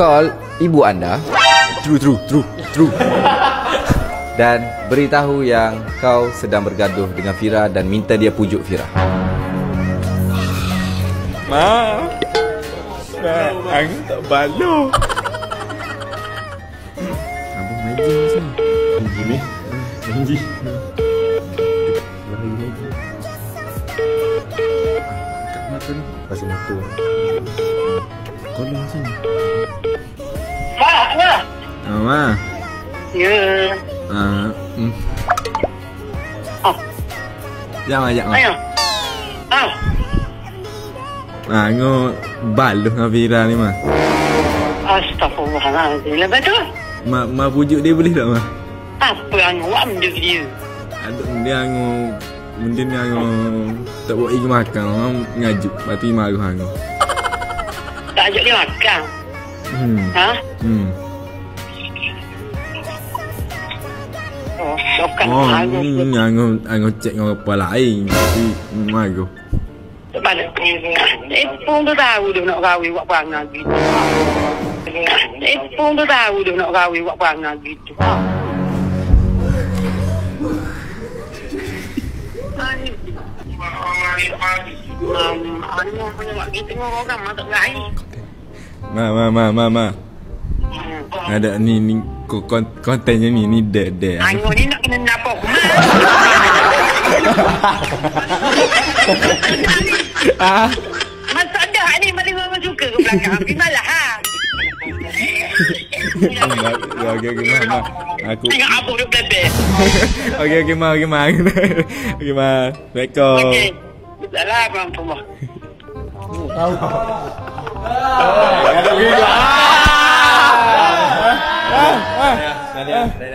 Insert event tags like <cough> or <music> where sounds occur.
Call ibu anda. True, true, true, true. <laughs> Dan beritahu yang kau sedang bergaduh dengan Fira Dan minta dia pujuk Fira. Ma. Ma Aku tak balo Abang magic macam Janji ni? Janji Kat mata ni. Pasal motor. Kolong sini Mak, mak. Ah, Ma Ya. Ah, hmm. Oh, Jangan ajak Ma ayo. Ah, Ah, ngau baluh dengan Fira ni Ma astagfirullahaladzim. Lepas tu, Ma, ma pujuk dia boleh tak Ma? apa yang awak mendek dia? Ada dia ngau Mungkin dia ngau Tak buat pergi makan Orang ngajuk Lepas tu dia marah ngau Tak ajak dia makan. Hmm Ha? Hmm Oh, sokan Oh, ni anggo anggo cek dengan apa lain. Tapi. Sebab eh pun tu tahu dia nak kahwin buat perangai gitu. Eh pun tu tahu dia nak kahwin buat perangai gitu. Orang. Ma ma ma ma ma. Ada ni ni ko- kon, kontennya ni ni de de. Ango ni nak kena napok mak. Ah. Masa dah ni maling orang suka ke belakang. Pergi malah ha. Okey okey ma ma. Aku. Tengok apa dia bebek. <laughs> Okey okey ma okey ma. <laughs> Okey ma. Assalamualaikum. Okey. Assalamualaikum. ¿eh?